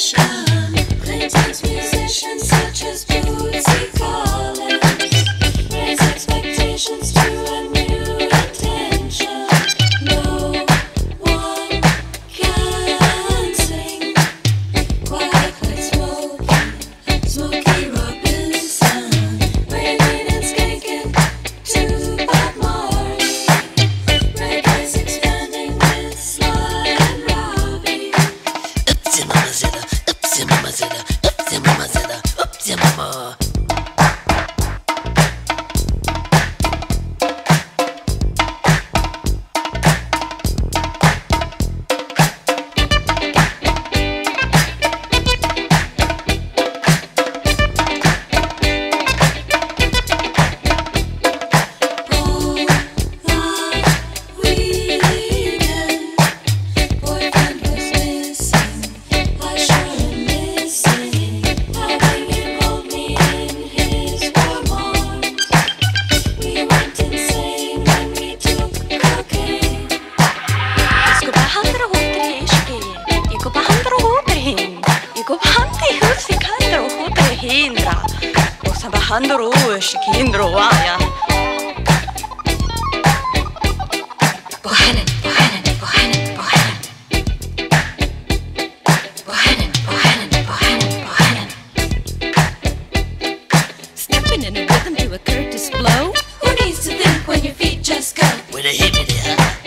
nation. Clinton's um, musicians such as oopsie 이거 반대로 들힌 이거 반대로 시간대로 들힌다. 무슨 반대로 시킨 들어와야. 보하는 보하는 보하는 보하는. 보하는 보하는 보하는 보하는. Stepping in a rhythm to a Kurtis Blow Who needs to think when your feet just go? With a hippity huh